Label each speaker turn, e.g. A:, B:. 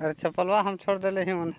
A: अरे
B: चप्पलवा हम छोड़ दिले ही मन